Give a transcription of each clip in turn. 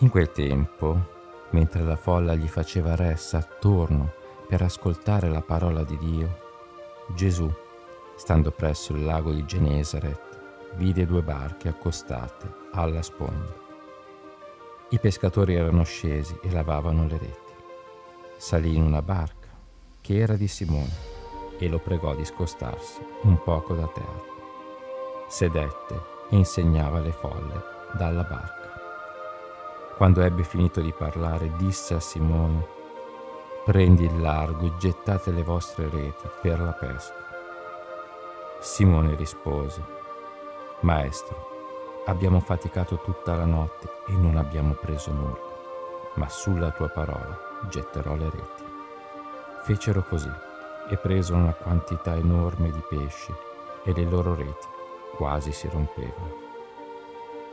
In quel tempo, mentre la folla gli faceva ressa attorno per ascoltare la parola di Dio, Gesù, stando presso il lago di Genesaret, vide due barche accostate alla sponda. I pescatori erano scesi e lavavano le reti. Salì in una barca, che era di Simone, e lo pregò di scostarsi un poco da terra. Sedette e insegnava le folle dalla barca. Quando ebbe finito di parlare, disse a Simone, prendi il largo e gettate le vostre reti per la pesca. Simone rispose, Maestro, abbiamo faticato tutta la notte e non abbiamo preso nulla, ma sulla tua parola getterò le reti. Fecero così e presero una quantità enorme di pesci e le loro reti quasi si rompevano.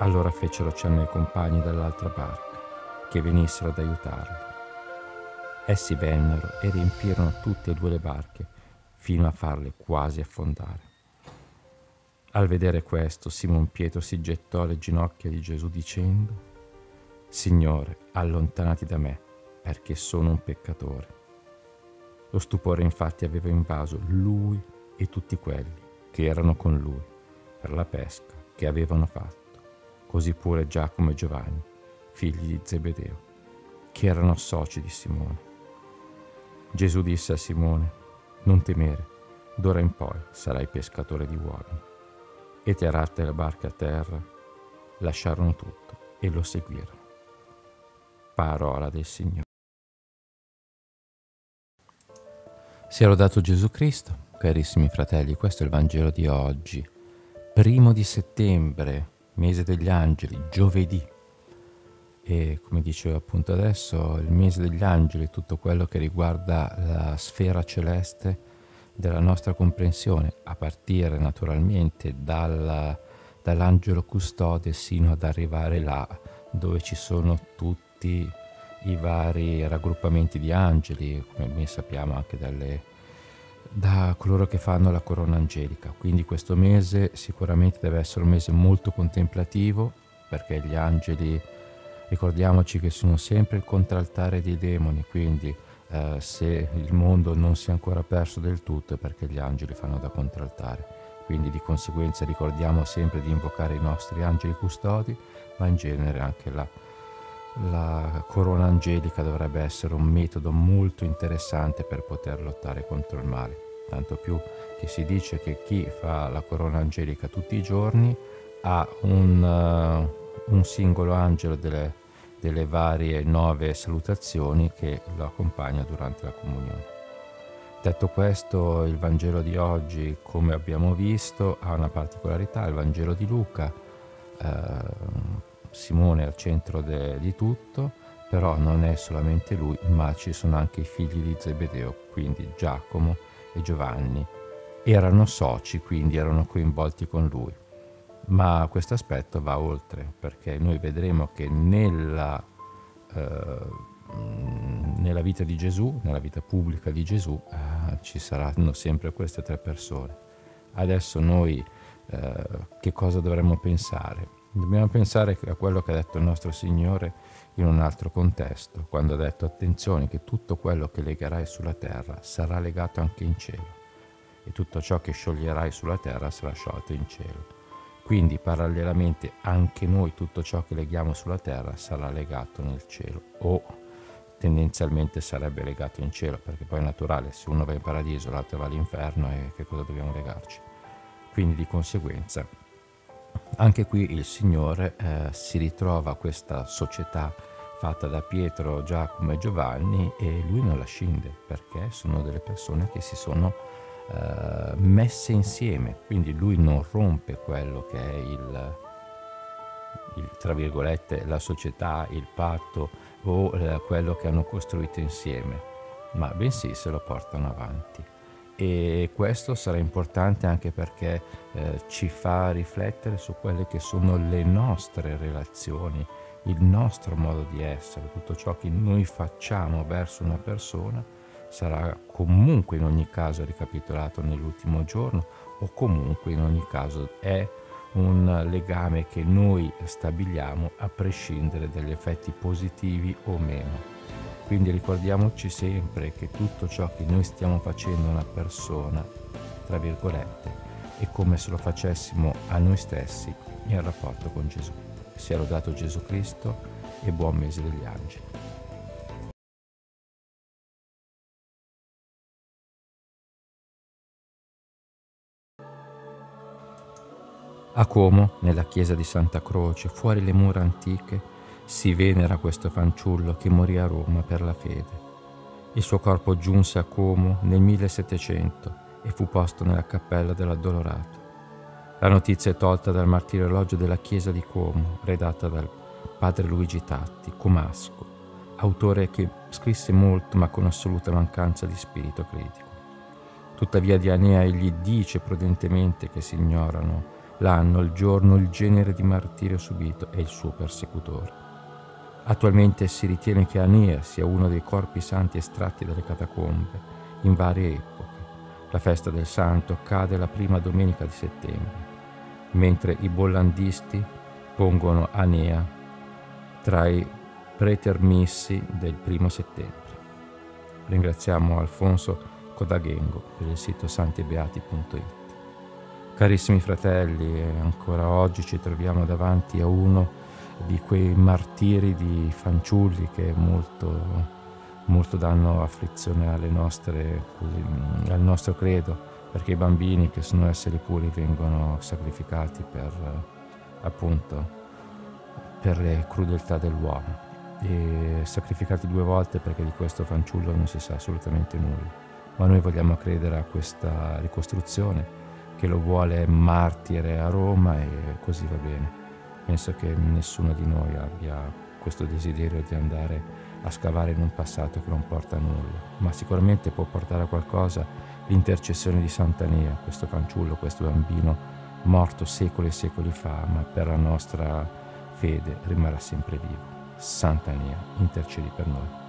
Allora fecero cenno ai compagni dall'altra barca che venissero ad aiutarli. Essi vennero e riempirono tutte e due le barche fino a farle quasi affondare. Al vedere questo, Simon Pietro si gettò alle ginocchia di Gesù dicendo, Signore, allontanati da me, perché sono un peccatore. Lo stupore infatti aveva invaso lui e tutti quelli che erano con lui per la pesca che avevano fatto così pure Giacomo e Giovanni, figli di Zebedeo, che erano soci di Simone. Gesù disse a Simone, non temere, d'ora in poi sarai pescatore di uomini. E tirate la barca a terra, lasciarono tutto e lo seguirono. Parola del Signore. Sia lodato Gesù Cristo, carissimi fratelli, questo è il Vangelo di oggi, primo di settembre mese degli angeli, giovedì. E come dicevo appunto adesso, il mese degli angeli, tutto quello che riguarda la sfera celeste della nostra comprensione, a partire naturalmente dal, dall'angelo custode sino ad arrivare là dove ci sono tutti i vari raggruppamenti di angeli, come ben sappiamo anche dalle, da coloro che fanno la corona angelica. Quindi questo mese sicuramente deve essere un mese molto contemplativo perché gli angeli, ricordiamoci che sono sempre il contraltare dei demoni, quindi eh, se il mondo non si è ancora perso del tutto è perché gli angeli fanno da contraltare. Quindi di conseguenza ricordiamo sempre di invocare i nostri angeli custodi, ma in genere anche la, la corona angelica dovrebbe essere un metodo molto interessante per poter lottare contro il male tanto più che si dice che chi fa la corona angelica tutti i giorni ha un, uh, un singolo angelo delle, delle varie nove salutazioni che lo accompagna durante la comunione. Detto questo, il Vangelo di oggi, come abbiamo visto, ha una particolarità, il Vangelo di Luca, eh, Simone è al centro de, di tutto, però non è solamente lui, ma ci sono anche i figli di Zebedeo, quindi Giacomo, e Giovanni. Erano soci, quindi erano coinvolti con lui. Ma questo aspetto va oltre, perché noi vedremo che nella, eh, nella vita di Gesù, nella vita pubblica di Gesù, eh, ci saranno sempre queste tre persone. Adesso noi eh, che cosa dovremmo pensare? Dobbiamo pensare a quello che ha detto il nostro Signore in un altro contesto, quando ha detto attenzione che tutto quello che legherai sulla terra sarà legato anche in cielo e tutto ciò che scioglierai sulla terra sarà sciolto in cielo. Quindi parallelamente anche noi tutto ciò che leghiamo sulla terra sarà legato nel cielo o tendenzialmente sarebbe legato in cielo perché poi è naturale, se uno va in paradiso l'altro va all'inferno e che cosa dobbiamo legarci? Quindi di conseguenza anche qui il Signore eh, si ritrova questa società fatta da Pietro, Giacomo e Giovanni e lui non la scinde perché sono delle persone che si sono eh, messe insieme, quindi lui non rompe quello che è il, il, tra virgolette, la società, il patto o eh, quello che hanno costruito insieme, ma bensì se lo portano avanti. E questo sarà importante anche perché eh, ci fa riflettere su quelle che sono le nostre relazioni, il nostro modo di essere, tutto ciò che noi facciamo verso una persona sarà comunque in ogni caso ricapitolato nell'ultimo giorno o comunque in ogni caso è un legame che noi stabiliamo a prescindere dagli effetti positivi o meno. Quindi ricordiamoci sempre che tutto ciò che noi stiamo facendo a una persona, tra virgolette, è come se lo facessimo a noi stessi in rapporto con Gesù. Sia lodato Gesù Cristo e buon mese degli angeli. A Como, nella chiesa di Santa Croce, fuori le mura antiche, si venera questo fanciullo che morì a Roma per la fede. Il suo corpo giunse a Como nel 1700 e fu posto nella cappella dell'Addolorato. La notizia è tolta dal martirologio della chiesa di Como, redatta dal padre Luigi Tatti, comasco, autore che scrisse molto ma con assoluta mancanza di spirito critico. Tuttavia Dianea egli dice prudentemente che si ignorano l'anno, il giorno, il genere di martirio subito e il suo persecutore. Attualmente si ritiene che Anea sia uno dei corpi santi estratti dalle catacombe in varie epoche. La festa del santo cade la prima domenica di settembre, mentre i bollandisti pongono Anea tra i pretermissi del primo settembre. Ringraziamo Alfonso Codaghengo per il sito santibeati.it. Carissimi fratelli, ancora oggi ci troviamo davanti a uno di quei martiri di fanciulli che molto, molto danno afflizione nostre, al nostro credo, perché i bambini che sono esseri puri vengono sacrificati per, appunto, per le crudeltà dell'uomo e sacrificati due volte perché di questo fanciullo non si sa assolutamente nulla. Ma noi vogliamo credere a questa ricostruzione che lo vuole martire a Roma e così va bene. Penso che nessuno di noi abbia questo desiderio di andare a scavare in un passato che non porta a nulla, ma sicuramente può portare a qualcosa l'intercessione di Sant'Ania, questo fanciullo, questo bambino morto secoli e secoli fa, ma per la nostra fede rimarrà sempre vivo. Sant'Ania, intercedi per noi.